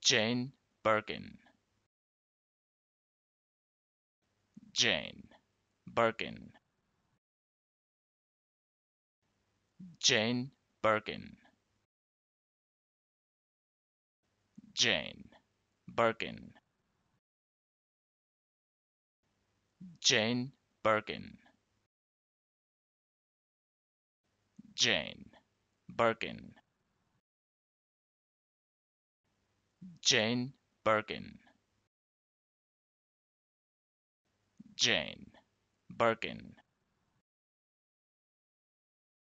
Jane Birkin. Jane Birkin. Jane Birkin. Jane Birkin. Jane Birkin. Jane Birkin. Jane Birkin. Jane Birkin.